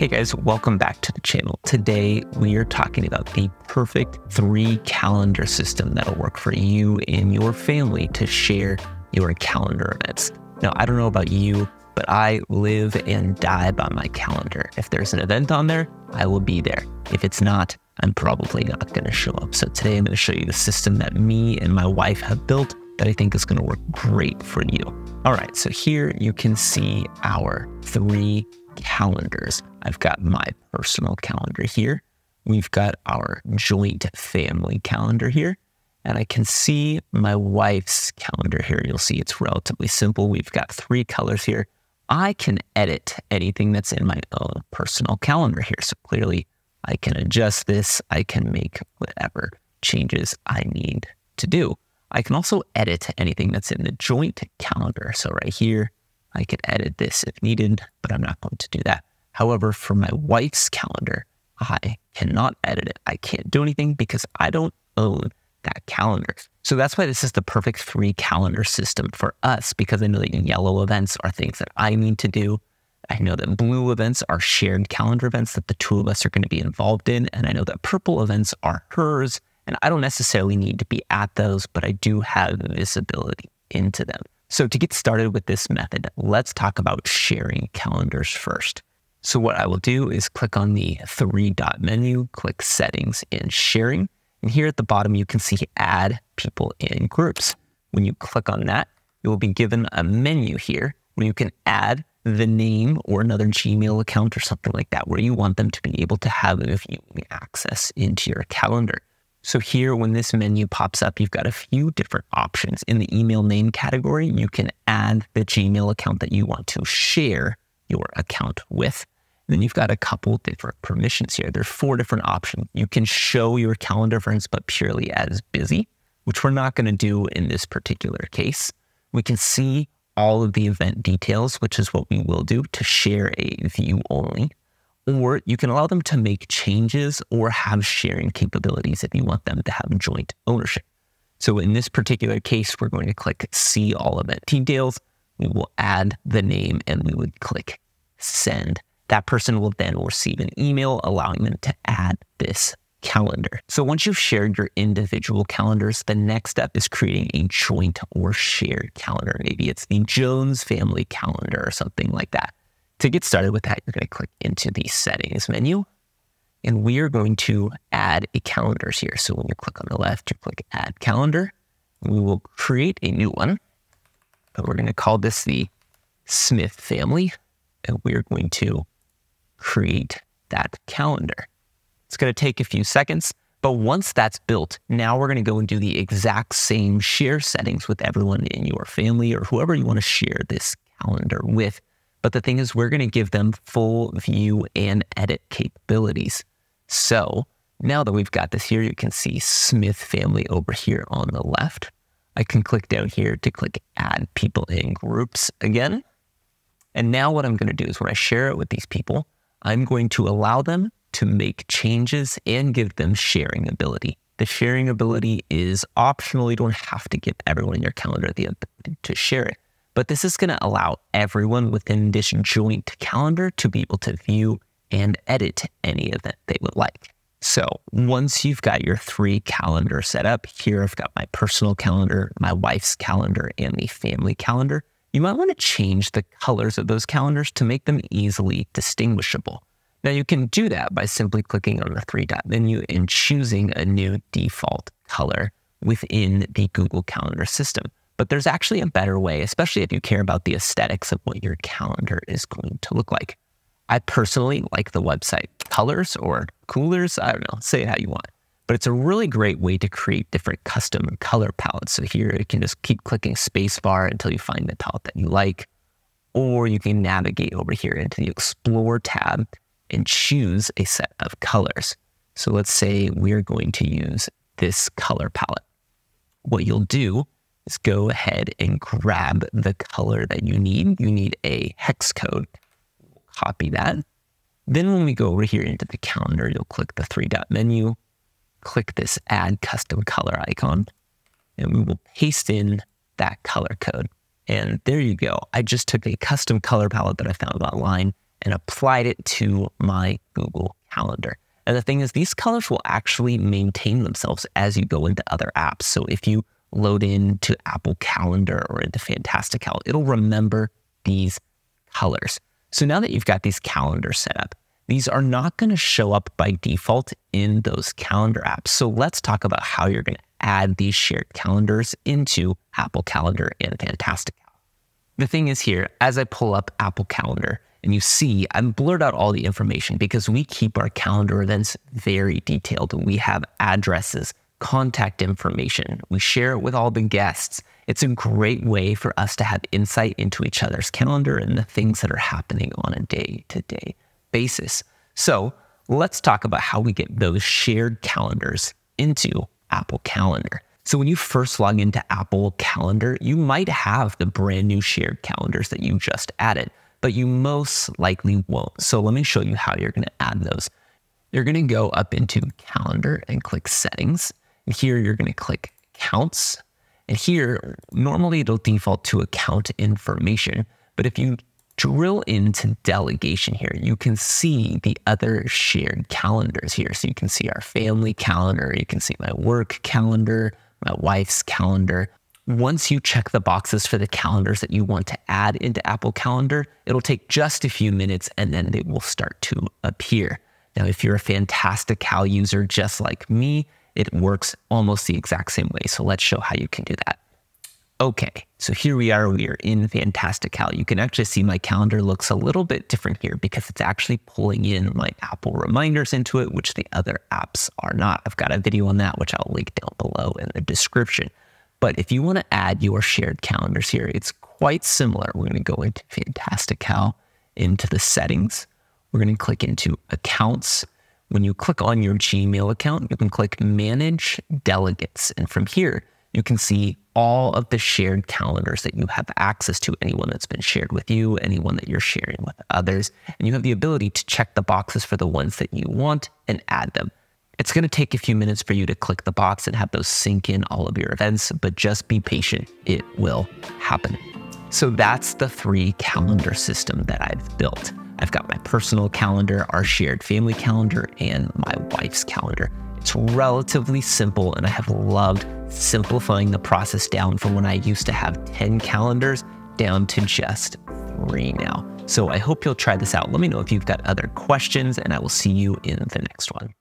Hey guys, welcome back to the channel. Today we are talking about the perfect three calendar system that'll work for you and your family to share your calendar events. Now, I don't know about you, but I live and die by my calendar. If there's an event on there, I will be there. If it's not, I'm probably not going to show up. So today I'm going to show you the system that me and my wife have built that I think is going to work great for you. All right, so here you can see our three calendars. I've got my personal calendar here. We've got our joint family calendar here. And I can see my wife's calendar here. You'll see it's relatively simple. We've got three colors here. I can edit anything that's in my own personal calendar here. So clearly I can adjust this. I can make whatever changes I need to do. I can also edit anything that's in the joint calendar. So right here, I can edit this if needed, but I'm not going to do that. However, for my wife's calendar, I cannot edit it. I can't do anything because I don't own that calendar. So that's why this is the perfect three calendar system for us because I know that yellow events are things that I need to do. I know that blue events are shared calendar events that the two of us are going to be involved in. And I know that purple events are hers. And I don't necessarily need to be at those, but I do have visibility into them. So to get started with this method, let's talk about sharing calendars first. So what I will do is click on the three dot menu, click settings and sharing. And here at the bottom, you can see add people in groups. When you click on that, you will be given a menu here where you can add the name or another Gmail account or something like that, where you want them to be able to have viewing access into your calendar. So here, when this menu pops up, you've got a few different options. In the email name category, you can add the Gmail account that you want to share your account with. Then you've got a couple different permissions here. There's four different options. You can show your calendar friends, but purely as busy, which we're not going to do in this particular case. We can see all of the event details, which is what we will do to share a view only. Or you can allow them to make changes or have sharing capabilities if you want them to have joint ownership. So in this particular case, we're going to click see all event details. We will add the name and we would click send. That person will then receive an email allowing them to add this calendar. So once you've shared your individual calendars, the next step is creating a joint or shared calendar. Maybe it's the Jones family calendar or something like that. To get started with that, you're going to click into the settings menu and we are going to add a calendars here. So when you click on the left, you click add calendar. We will create a new one, but we're going to call this the Smith family. And we're going to create that calendar. It's going to take a few seconds, but once that's built, now we're going to go and do the exact same share settings with everyone in your family or whoever you want to share this calendar with. But the thing is, we're going to give them full view and edit capabilities. So now that we've got this here, you can see Smith family over here on the left. I can click down here to click add people in groups again. And now what I'm going to do is when I share it with these people, I'm going to allow them to make changes and give them sharing ability. The sharing ability is optional. You don't have to give everyone in your calendar the ability to share it. But this is going to allow everyone within this joint calendar to be able to view and edit any event they would like. So once you've got your three calendars set up, here I've got my personal calendar, my wife's calendar, and the family calendar you might want to change the colors of those calendars to make them easily distinguishable. Now you can do that by simply clicking on the three dot menu and choosing a new default color within the Google Calendar system. But there's actually a better way, especially if you care about the aesthetics of what your calendar is going to look like. I personally like the website Coolors or Coolors. I don't know, say it how you want but it's a really great way to create different custom color palettes. So here you can just keep clicking spacebar until you find the palette that you like, or you can navigate over here into the Explore tab and choose a set of colors. So let's say we're going to use this color palette. What you'll do is go ahead and grab the color that you need. You need a hex code. Copy that. Then when we go over here into the calendar, you'll click the three dot menu, click this add custom color icon and we will paste in that color code. And there you go. I just took a custom color palette that I found online and applied it to my Google Calendar. And the thing is, these colors will actually maintain themselves as you go into other apps. So if you load into Apple Calendar or into Fantastical, it'll remember these colors. So now that you've got these calendars set up, these are not going to show up by default in those calendar apps. So let's talk about how you're going to add these shared calendars into Apple Calendar and Fantastical. The thing is here, as I pull up Apple Calendar and you see I'm blurred out all the information because we keep our calendar events very detailed. We have addresses, contact information. We share it with all the guests. It's a great way for us to have insight into each other's calendar and the things that are happening on a day to day basis. So let's talk about how we get those shared calendars into Apple Calendar. So when you first log into Apple Calendar, you might have the brand new shared calendars that you just added, but you most likely won't. So let me show you how you're going to add those. You're going to go up into Calendar and click Settings. And here you're going to click Accounts. And here, normally it'll default to account information. But if you drill into delegation here, you can see the other shared calendars here. So you can see our family calendar, you can see my work calendar, my wife's calendar. Once you check the boxes for the calendars that you want to add into Apple Calendar, it'll take just a few minutes and then they will start to appear. Now, if you're a Fantastical user just like me, it works almost the exact same way. So let's show how you can do that. Okay, so here we are, we are in Fantastical. You can actually see my calendar looks a little bit different here because it's actually pulling in my Apple reminders into it, which the other apps are not. I've got a video on that, which I'll link down below in the description. But if you want to add your shared calendars here, it's quite similar. We're going to go into Fantastical, into the settings. We're going to click into accounts. When you click on your Gmail account, you can click manage delegates. And from here, you can see all of the shared calendars that you have access to, anyone that's been shared with you, anyone that you're sharing with others. And you have the ability to check the boxes for the ones that you want and add them. It's going to take a few minutes for you to click the box and have those sync in all of your events, but just be patient. It will happen. So that's the three calendar system that I've built. I've got my personal calendar, our shared family calendar, and my wife's calendar. It's relatively simple, and I have loved simplifying the process down from when I used to have 10 calendars down to just three now. So I hope you'll try this out. Let me know if you've got other questions, and I will see you in the next one.